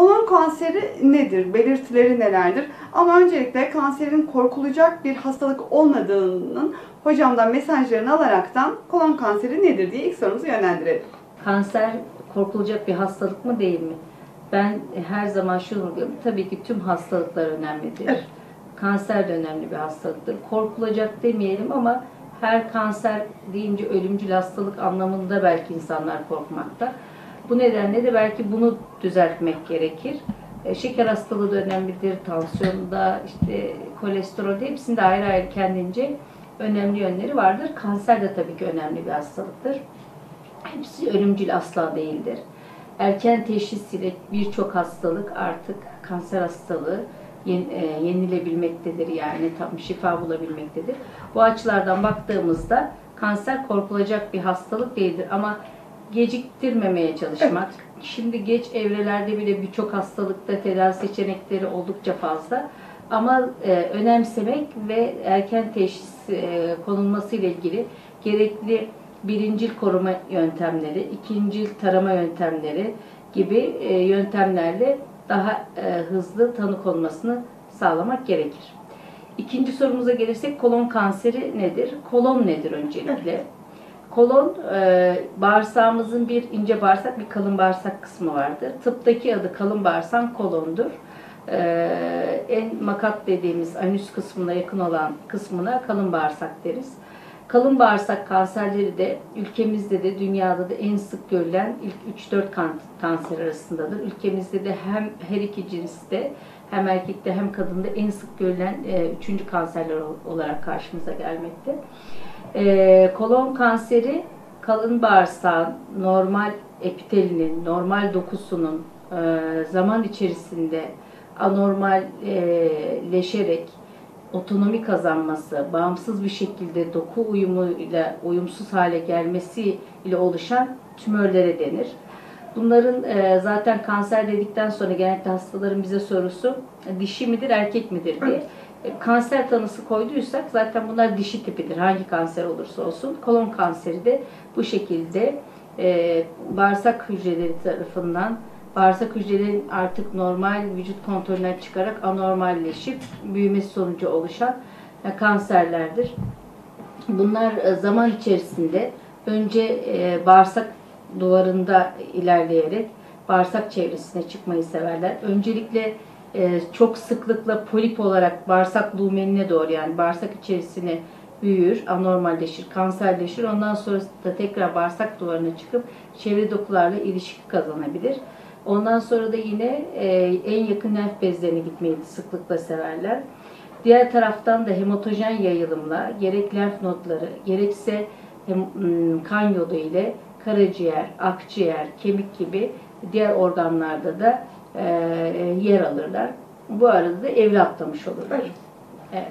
Kolon kanseri nedir? Belirtileri nelerdir? Ama öncelikle kanserin korkulacak bir hastalık olmadığının hocamdan mesajlarını alaraktan kolon kanseri nedir diye ilk sorumuzu yönlendirelim. Kanser korkulacak bir hastalık mı değil mi? Ben her zaman şunu diyorum. Tabii ki tüm hastalıklar önemlidir. Evet. Kanser de önemli bir hastalıktır. Korkulacak demeyelim ama her kanser deyince ölümcül hastalık anlamında belki insanlar korkmakta. Bu nedenle de belki bunu düzeltmek gerekir. E, Şeker hastalığı da önemlidir, tansiyonda, işte kolesterolde hepsinde ayrı ayrı kendince önemli yönleri vardır. Kanser de tabii ki önemli bir hastalıktır. Hepsi ölümcül asla değildir. Erken teşhis ile birçok hastalık artık kanser hastalığı e, yenilebilmektedir yani tam şifa bulabilmektedir. Bu açılardan baktığımızda kanser korkulacak bir hastalık değildir ama geciktirmemeye çalışmak. Şimdi geç evrelerde bile birçok hastalıkta tedavi seçenekleri oldukça fazla. Ama e, önemsemek ve erken teşhis e, konulması ile ilgili gerekli birincil koruma yöntemleri, ikincil tarama yöntemleri gibi e, yöntemlerle daha e, hızlı tanı konmasını sağlamak gerekir. İkinci sorumuza gelirsek kolon kanseri nedir? Kolon nedir öncelikle? Kolon e, bağırsağımızın bir ince bağırsak bir kalın bağırsak kısmı vardır. Tıptaki adı kalın bağırsak kolondur. E, en makat dediğimiz anüs kısmına yakın olan kısmına kalın bağırsak deriz. Kalın bağırsak kanserleri de ülkemizde de dünyada da en sık görülen ilk 3-4 kan kanser arasındadır. Ülkemizde de hem her iki cinste hem erkekte hem kadında en sık görülen e, üçüncü kanserler ol- olarak karşımıza gelmekte. E, kolon kanseri kalın bağırsağın normal epitelinin, normal dokusunun e, zaman içerisinde anormalleşerek otonomi kazanması, bağımsız bir şekilde doku uyumuyla uyumsuz hale gelmesi ile oluşan tümörlere denir. Bunların e, zaten kanser dedikten sonra genellikle hastaların bize sorusu dişi midir, erkek midir diye. E, Kanser tanısı koyduysak zaten bunlar dişi tipidir. Hangi kanser olursa olsun. Kolon kanseri de bu şekilde e, bağırsak hücreleri tarafından bağırsak hücrelerin artık normal vücut kontrolünden çıkarak anormalleşip büyümesi sonucu oluşan e, kanserlerdir. Bunlar e, zaman içerisinde önce e, bağırsak duvarında ilerleyerek bağırsak çevresine çıkmayı severler. Öncelikle çok sıklıkla polip olarak bağırsak lumenine doğru yani bağırsak içerisine büyür, anormalleşir, kanserleşir. Ondan sonra da tekrar bağırsak duvarına çıkıp çevre dokularla ilişki kazanabilir. Ondan sonra da yine e, en yakın lenf bezlerine gitmeyi sıklıkla severler. Diğer taraftan da hematojen yayılımla gerek lenf nodları gerekse hem, m, kan yolu ile karaciğer, akciğer, kemik gibi diğer organlarda da e, yer alırlar. Bu arada da evre atlamış olurlar. Evet.